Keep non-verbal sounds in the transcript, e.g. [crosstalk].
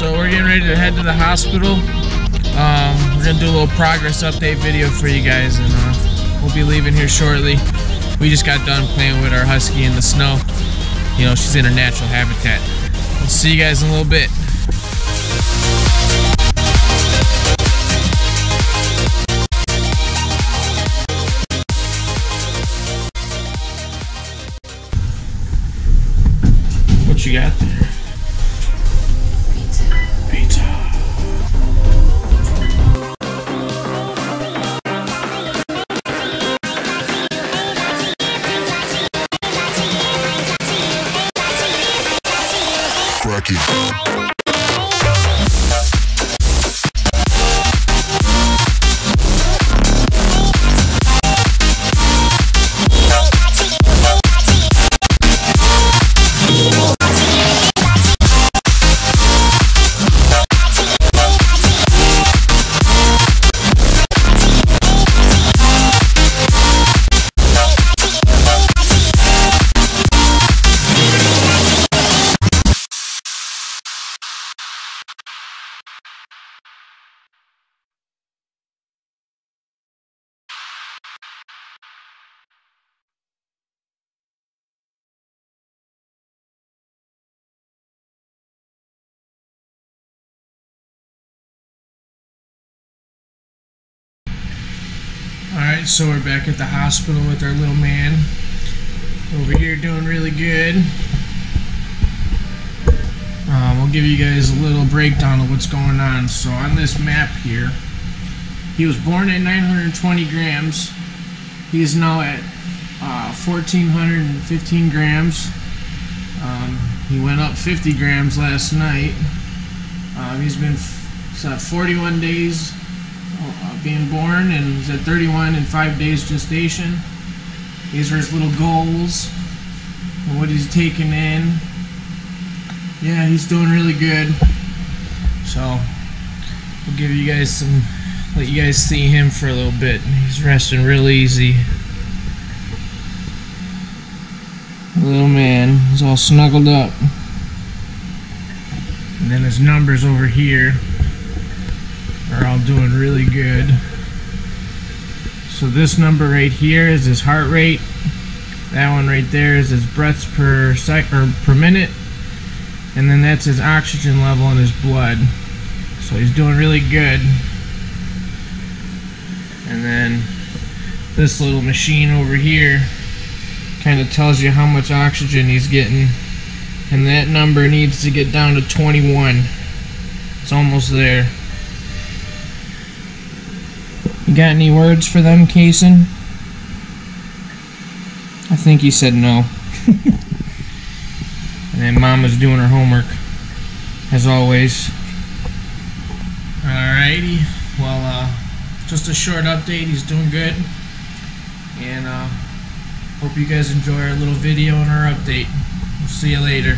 ready to head to the hospital. Um, we're gonna do a little progress update video for you guys, and uh, we'll be leaving here shortly. We just got done playing with our husky in the snow. You know, she's in her natural habitat. We'll see you guys in a little bit. What you got there? Cracky. Alright, so we're back at the hospital with our little man. Over here doing really good. Um, we'll give you guys a little breakdown of what's going on. So on this map here, he was born at 920 grams. He is now at uh, 1415 grams. Um, he went up 50 grams last night. Um, he's been uh, 41 days Uh, being born and he's at 31 and 5 days gestation. These are his little goals and what he's taking in. Yeah, he's doing really good. So, we'll give you guys some, let you guys see him for a little bit. He's resting real easy. Little man, he's all snuggled up. And then his numbers over here are all doing really good. So this number right here is his heart rate. That one right there is his breaths per sec or per minute. And then that's his oxygen level in his blood. So he's doing really good. And then this little machine over here kind of tells you how much oxygen he's getting. And that number needs to get down to 21. It's almost there. You got any words for them, Kasen? I think he said no. [laughs] and then Mama's doing her homework, as always. Alrighty. Well, uh, just a short update. He's doing good. And uh, hope you guys enjoy our little video and our update. We'll see you later.